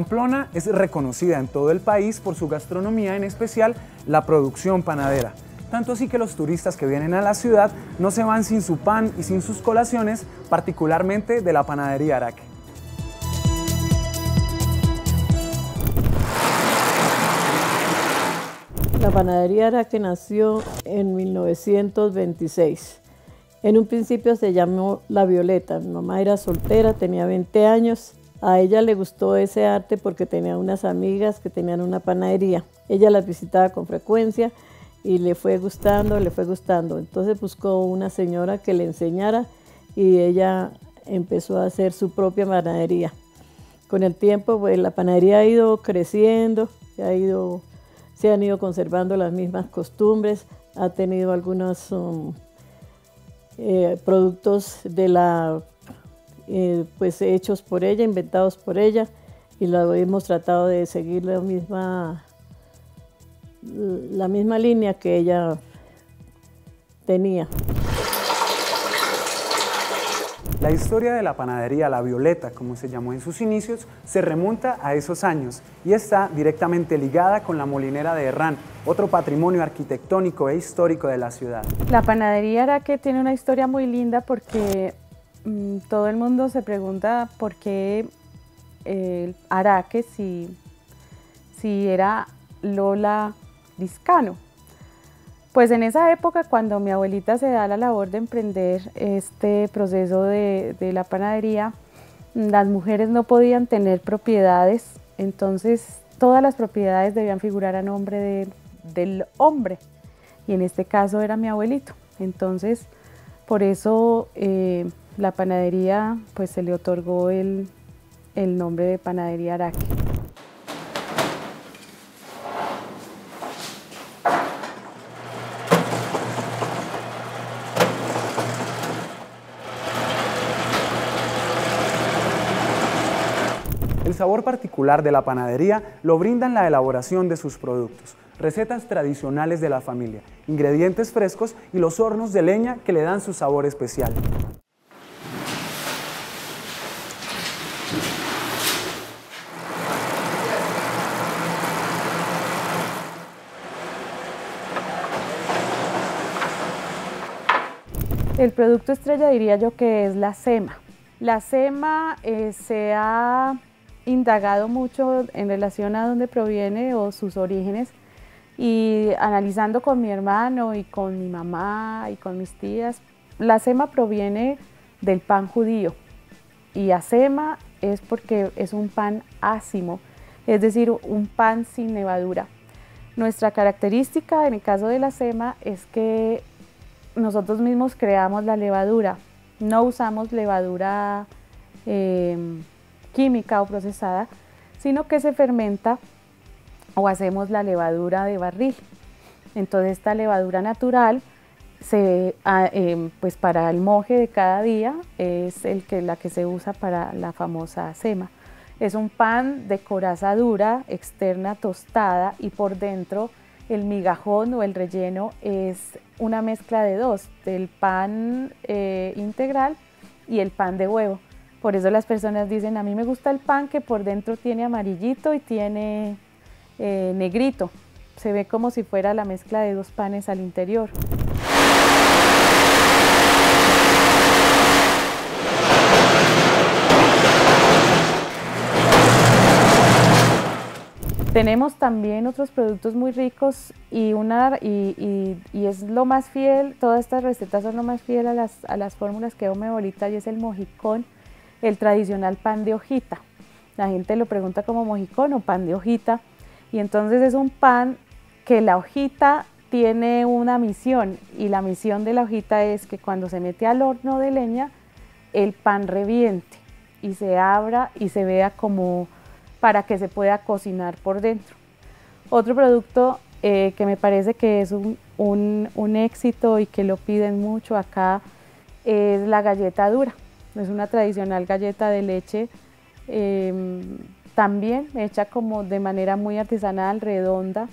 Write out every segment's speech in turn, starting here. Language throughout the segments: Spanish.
Pamplona es reconocida en todo el país por su gastronomía, en especial la producción panadera. Tanto así que los turistas que vienen a la ciudad no se van sin su pan y sin sus colaciones, particularmente de la panadería Araque. La panadería Araque nació en 1926. En un principio se llamó La Violeta. Mi mamá era soltera, tenía 20 años. A ella le gustó ese arte porque tenía unas amigas que tenían una panadería. Ella las visitaba con frecuencia y le fue gustando, le fue gustando. Entonces buscó una señora que le enseñara y ella empezó a hacer su propia panadería. Con el tiempo, pues la panadería ha ido creciendo, se han ido conservando las mismas costumbres, ha tenido algunos um, eh, productos de la, eh, pues hechos por ella, inventados por ella, y lo hemos tratado de seguir la misma, la misma línea que ella tenía. La historia de la panadería La Violeta, como se llamó en sus inicios, se remonta a esos años y está directamente ligada con la molinera de Herrán, otro patrimonio arquitectónico e histórico de la ciudad. La panadería Araque tiene una historia muy linda porque todo el mundo se pregunta por qué el Araque si, si era Lola Discano. Pues en esa época, cuando mi abuelita se da la labor de emprender este proceso de, la panadería, las mujeres no podían tener propiedades, entonces todas las propiedades debían figurar a nombre del hombre, y en este caso era mi abuelito. Entonces, por eso eh, la panadería pues se le otorgó el, el nombre de Panadería Araque. El sabor particular de la panadería lo brindan la elaboración de sus productos, recetas tradicionales de la familia, ingredientes frescos y los hornos de leña que le dan su sabor especial. El producto estrella diría yo que es la sema. La sema eh, se ha indagado mucho en relación a dónde proviene o sus orígenes y analizando con mi hermano y con mi mamá y con mis tías, la sema proviene del pan judío y asema es porque es un pan ácimo, es decir, un pan sin levadura. Nuestra característica en el caso de la sema es que nosotros mismos creamos la levadura, no usamos levadura eh, química o procesada, sino que se fermenta o hacemos la levadura de barril. Entonces esta levadura natural se, ah, em, pues para el moje de cada día es el que, la que se usa para la famosa sema. Es un pan de coraza dura, externa tostada y por dentro el migajón o el relleno es una mezcla de dos, del pan eh, integral y el pan de huevo. Por eso las personas dicen, a mí me gusta el pan que por dentro tiene amarillito y tiene eh, negrito. Se ve como si fuera la mezcla de dos panes al interior. Tenemos también otros productos muy ricos y, una, y, es lo más fiel, todas estas recetas son lo más fiel a las, a las fórmulas que me bolita y es el mojicón el tradicional pan de hojita. La gente lo pregunta como mojicón o pan de hojita. Y entonces es un pan que la hojita tiene una misión y la misión de la hojita es que cuando se mete al horno de leña, el pan reviente y se abra y se vea como para que se pueda cocinar por dentro. Otro producto eh, que me parece que es un, un éxito y que lo piden mucho acá es la galleta dura. Es una tradicional galleta de leche, em, también hecha como de manera muy artesanal, redonda,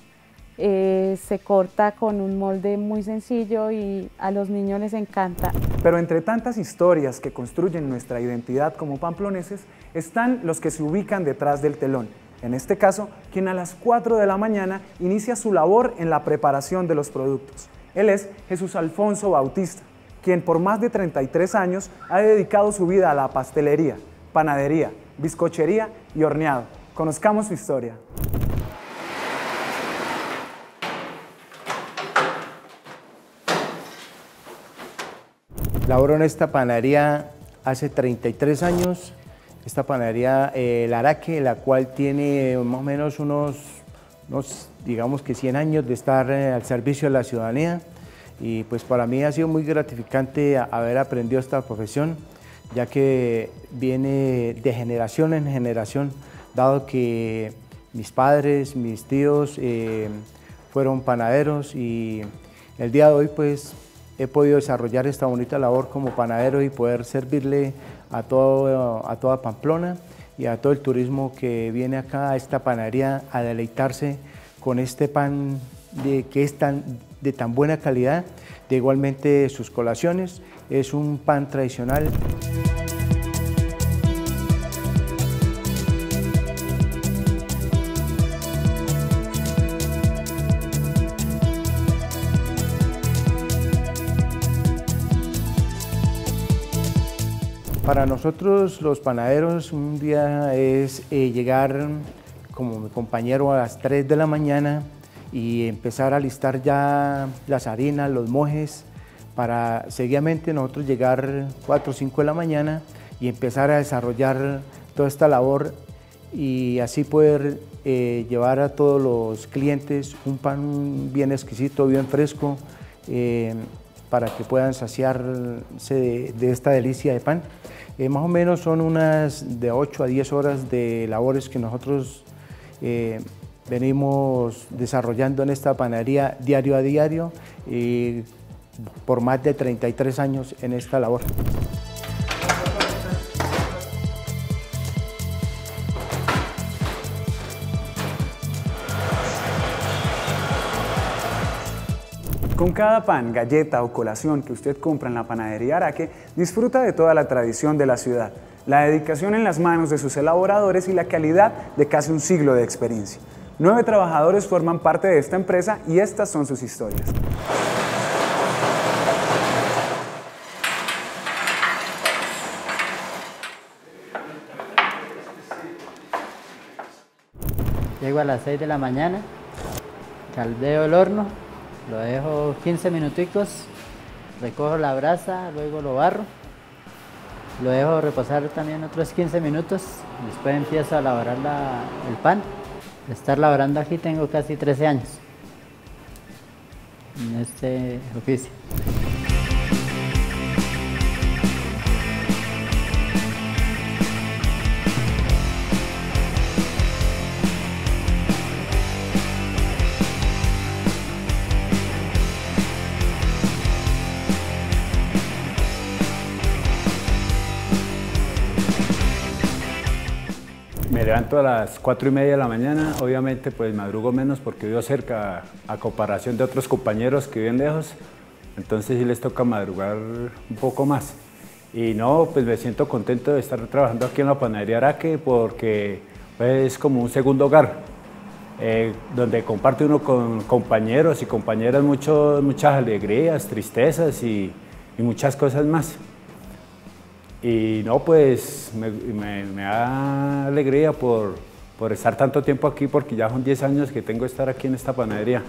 eh, se corta con un molde muy sencillo y a los niños les encanta. Pero entre tantas historias que construyen nuestra identidad como pamploneses, están los que se ubican detrás del telón. En este caso, quien a las 4 de la mañana inicia su labor en la preparación de los productos. Él es Jesús Alfonso Bautista, quien por más de 33 años ha dedicado su vida a la pastelería, panadería, bizcochería y horneado. Conozcamos su historia. Laboro en esta panadería hace 33 años. Esta panadería, eh, el Araque, la cual tiene más o menos unos, digamos que 100 años de estar eh, al servicio de la ciudadanía. Y pues para mí ha sido muy gratificante haber aprendido esta profesión, ya que viene de generación en generación, dado que mis padres, mis tíos eh, fueron panaderos y el día de hoy pues he podido desarrollar esta bonita labor como panadero y poder servirle a, todo, a toda Pamplona y a todo el turismo que viene acá a esta panadería a deleitarse con este pan de, que es tan, de tan buena calidad, de igualmente sus colaciones, es un pan tradicional. Para nosotros los panaderos un día es eh, llegar como mi compañero a las 3 de la mañana y empezar a listar ya las harinas, los mojes, para seguidamente nosotros llegar 4 o 5 de la mañana y empezar a desarrollar toda esta labor y así poder eh, llevar a todos los clientes un pan bien exquisito, bien fresco, eh, para que puedan saciarse de esta delicia de pan. Eh, más o menos son unas de 8 a 10 horas de labores que nosotros eh, venimos desarrollando en esta panadería diario a diario y por más de 33 años en esta labor. Con cada pan, galleta o colación que usted compra en la panadería Araque, disfruta de toda la tradición de la ciudad, la dedicación en las manos de sus elaboradores y la calidad de casi un siglo de experiencia. Nueve trabajadores forman parte de esta empresa y estas son sus historias. Llego a las 6 de la mañana, caldeo el horno, lo dejo 15 minuticos, recojo la brasa, luego lo barro, lo dejo reposar también otros 15 minutos, después empiezo a lavar el pan. De estar labrando aquí tengo casi 13 años en este oficio. Me levanto a las 4 y media de la mañana, obviamente pues madrugo menos porque vivo cerca a comparación de otros compañeros que viven lejos, entonces sí les toca madrugar un poco más. Y no, pues me siento contento de estar trabajando aquí en la panadería Araque porque pues, es como un segundo hogar, eh, donde comparte uno con compañeros y compañeras muchas alegrías, tristezas y muchas cosas más. Y no, pues me, da alegría por, por estar tanto tiempo aquí porque ya son 10 años que tengo que estar aquí en esta panadería.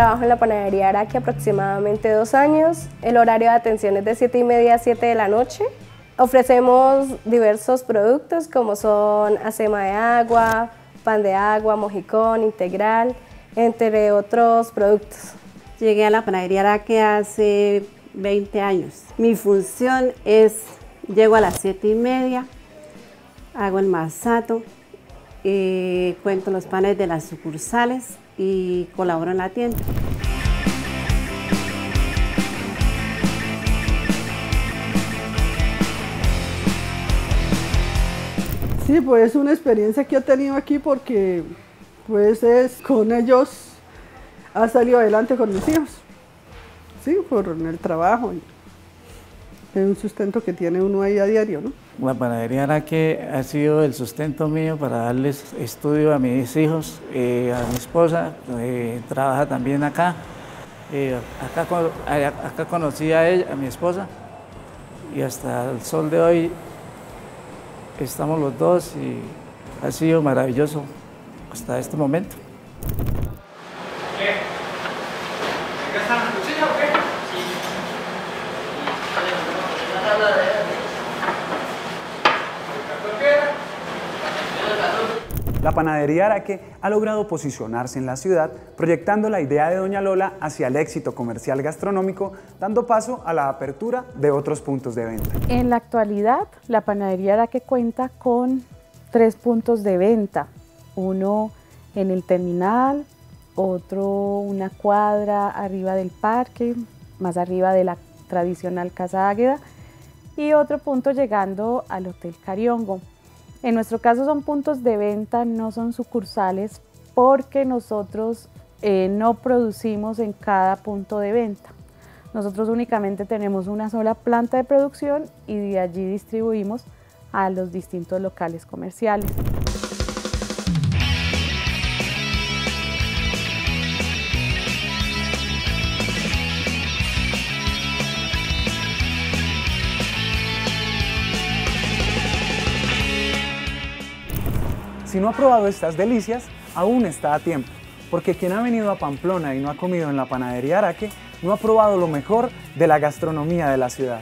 Trabajo en la panadería Araque aproximadamente dos años. El horario de atención es de 7 y media a 7 de la noche. Ofrecemos diversos productos como son acema de agua, pan de agua, mojicón, integral, entre otros productos. Llegué a la panadería Araque hace 20 años. Mi función es Llego a las siete y media, hago el masato, eh, cuento los panes de las sucursales y colaboro en la tienda. Sí, pues es una experiencia que he tenido aquí porque pues es con ellos ha salido adelante con mis hijos. Sí, por el trabajo. Es un sustento que tiene uno ahí a diario, ¿no? La panadería Araque ha sido el sustento mío para darles estudio a mis hijos, eh, a mi esposa, eh, trabaja también acá. Eh, acá, acá conocí a, ella, a mi esposa y hasta el sol de hoy estamos los dos y ha sido maravilloso hasta este momento. La panadería Araque ha logrado posicionarse en la ciudad, proyectando la idea de Doña Lola hacia el éxito comercial gastronómico, dando paso a la apertura de otros puntos de venta. En la actualidad, la panadería Araque cuenta con tres puntos de venta, uno en el terminal, otro una cuadra arriba del parque, más arriba de la tradicional Casa Águeda, y otro punto llegando al Hotel Cariongo. En nuestro caso son puntos de venta, no son sucursales, porque nosotros eh, no producimos en cada punto de venta. Nosotros únicamente tenemos una sola planta de producción y de allí distribuimos a los distintos locales comerciales. Si no ha probado estas delicias, aún está a tiempo, porque quien ha venido a Pamplona y no ha comido en la panadería Araque, no ha probado lo mejor de la gastronomía de la ciudad.